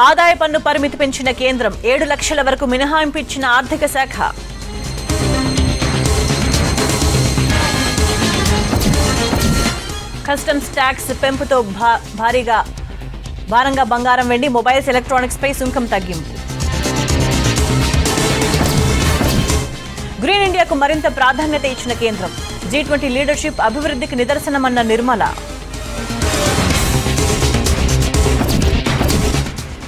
ఆదాయ పన్ను పరిమితి పెంచిన కేంద్రం ఏడు లక్షల వరకు మినహాయింపు ఇచ్చిన ఆర్థిక శాఖ. కస్టమ్స్ ట్యాక్స్ పెంపుతో భా- భారీగా భారంగా బంగారం వెండి మొబైల్స్ ఎలక్ట్రానిక్స్ పై సుంకం తగ్గింపు. గ్రీన్ ఇండియాకు మరింత ప్రాధాన్యత ఇచ్చిన కేంద్రం. జీ ట్వంటీ లీడర్షిప్ అభివృద్ధికి నిదర్శనమన్న నిర్మల.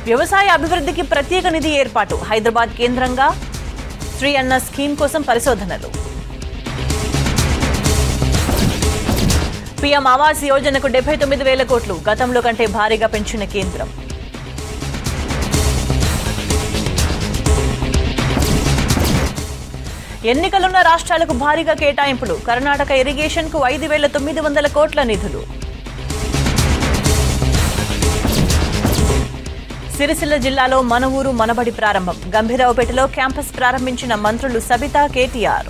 వ్యవసాయ అభివృద్ధికి ప్రత్యేక నిధి ఏర్పాటు. హైదరాబాద్ కేంద్రంగా శ్రీ అన్న స్కీమ్ కోసం పరిశోధనలు. పీఎం ఆవాస్ యోజనకు డెబ్బై తొమ్మిది వేల కోట్లు గతంలో కంటే భారీగా పెంచిన కేంద్రం. ఎన్నికలున్న రాష్ట్రాలకు భారీగా కేటాయింపులు కర్ణాటక ఇరిగేషన్కు ఐదు వేల తొమ్మిది వందల కోట్ల నిధులు. సిరిసిల్ల జిల్లాలో మన ఊరు మనబడి ప్రారంభం. గంభీరావుపేటలో క్యాంపస్ ప్రారంభించిన మంత్రులు సబితా కేటీఆర్.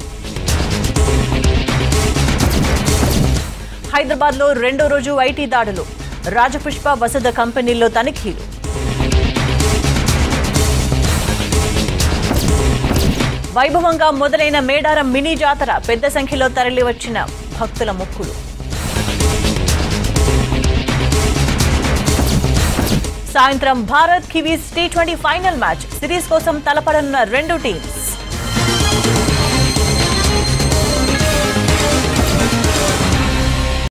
హైదరాబాద్లో రెండో రోజు ఐటీ దాడులు. రాజపుష్ప వసద కంపెనీల్లో తనిఖీలు. వైభవంగా మొదలైన మేడారం మినీ జాతర పెద్ద సంఖ్యలో తరలివచ్చిన భక్తుల మొక్కులు. సాయంత్రం Bharat Kiwis T twenty final match series కోసం తలపడనున్న రెండు టీమ్స్.